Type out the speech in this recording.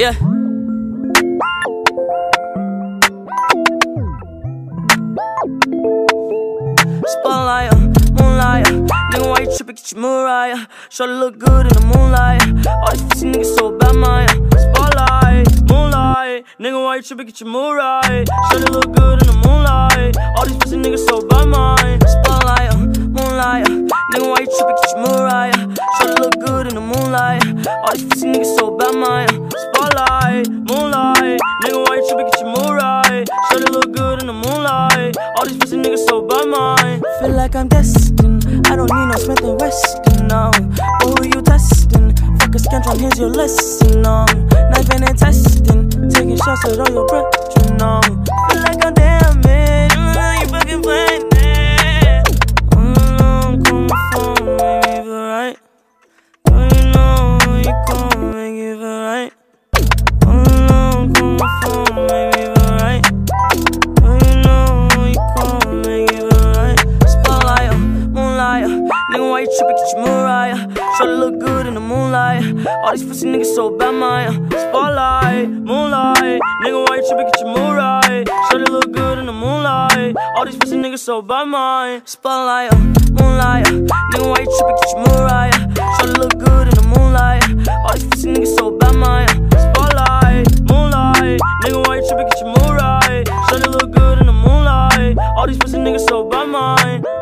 Yeah. Spotlight, moonlight. Nigga, why you tripping? Get your Mariah. Shorty look good in the moonlight. All these pussy niggas so bad, man. Spotlight, moonlight. Nigga, why you tripping? Get your Mariah. Shorty look good in the moonlight. All these pussy niggas so bad, man. Spotlight, moonlight. Nigga, why you tripping? Get your Mariah. Shorty look good in the moonlight. All these pussy niggas so bad, man. Spotlight, moonlight. Nigga, why you tripping? Get your Mariah. Shorty look good in the moonlight. All these pussy niggas so bad, man. Feel like I'm destined. I don't need no Smith and Weston, no. Who you testing? Fuck a scantron, here's your lesson, no. Knife and testing. Taking shots at all your brethren, no. Tripping? Get your Mariah. Shorty look good in the moonlight. All these pussy niggas so bad, man. Uh, spotlight, moonlight. Nigga, why you tripping? Get your Mariah. Shorty look good in the moonlight. All these pussy niggas so bad, man. Uh, spotlight, uh, moonlight. Nigga, why you tripping? Get your Mariah. Shorty look good in the moonlight. All these pussy niggas so bad, man. Spotlight, moonlight. Nigga, why you tripping? Get your Mariah. Shorty look good in the moonlight. All these pussy niggas so bad, man.